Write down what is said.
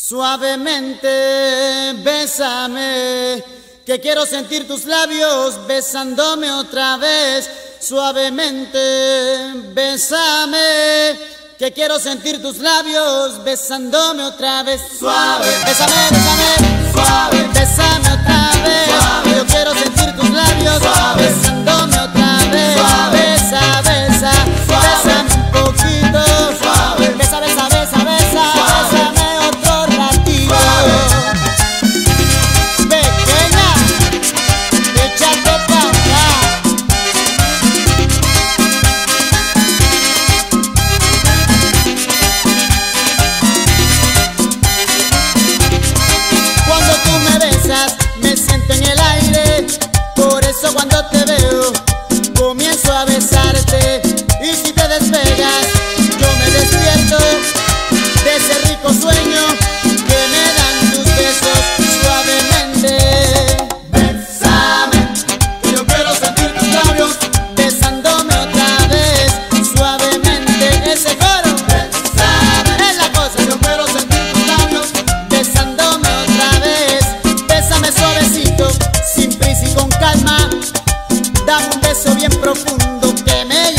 Suavemente, bésame, que quiero sentir tus labios besándome otra vez. Suavemente, bésame, que quiero sentir tus labios besándome otra vez. Suave, bésame, bésame, suave, a besarte y si te despegas yo me despierto de ese rico sueño que me dan tus besos suavemente. Bésame, yo quiero sentir tus labios besándome otra vez suavemente ese coro. Bésame, es la cosa. Yo quiero sentir tus labios besándome otra vez. Bésame suavecito, sin prisa y con calma. Da un beso bien profundo que me